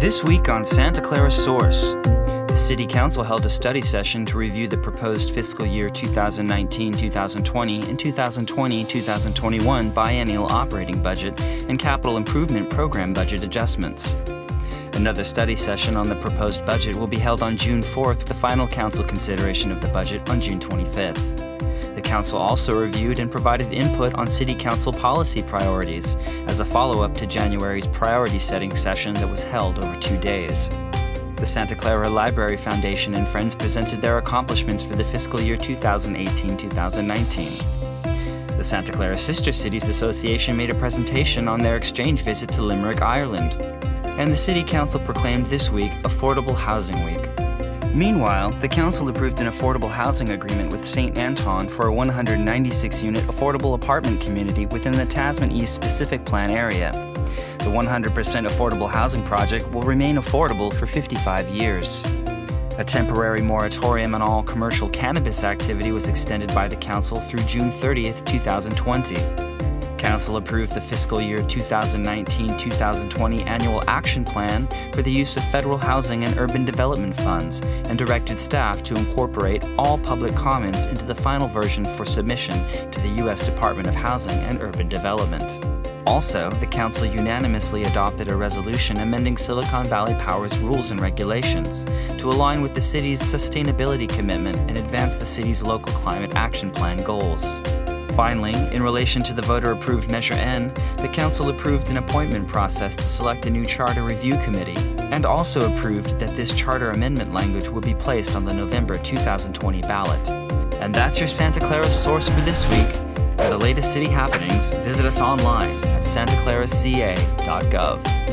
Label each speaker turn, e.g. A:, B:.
A: This week on Santa Clara Source, the City Council held a study session to review the proposed fiscal year 2019 2020 and 2020 2021 biennial operating budget and capital improvement program budget adjustments. Another study session on the proposed budget will be held on June 4th, with the final council consideration of the budget on June 25th. The Council also reviewed and provided input on City Council policy priorities as a follow up to January's priority setting session that was held over two days. The Santa Clara Library Foundation and Friends presented their accomplishments for the fiscal year 2018 2019. The Santa Clara Sister Cities Association made a presentation on their exchange visit to Limerick, Ireland. And the City Council proclaimed this week Affordable Housing Week. Meanwhile, the Council approved an affordable housing agreement with St. Anton for a 196 unit affordable apartment community within the Tasman East Specific Plan area. The 100% affordable housing project will remain affordable for 55 years. A temporary moratorium on all commercial cannabis activity was extended by the Council through June 30, 2020. Council approved the fiscal year 2019-2020 annual action plan for the use of federal housing and urban development funds and directed staff to incorporate all public comments into the final version for submission to the U.S. Department of Housing and Urban Development. Also, the Council unanimously adopted a resolution amending Silicon Valley Power's rules and regulations to align with the city's sustainability commitment and advance the city's local climate action plan goals. Finally, in relation to the voter approved Measure N, the Council approved an appointment process to select a new Charter Review Committee, and also approved that this Charter amendment language will be placed on the November 2020 ballot. And that's your Santa Clara source for this week. For the latest city happenings, visit us online at santaclaraca.gov.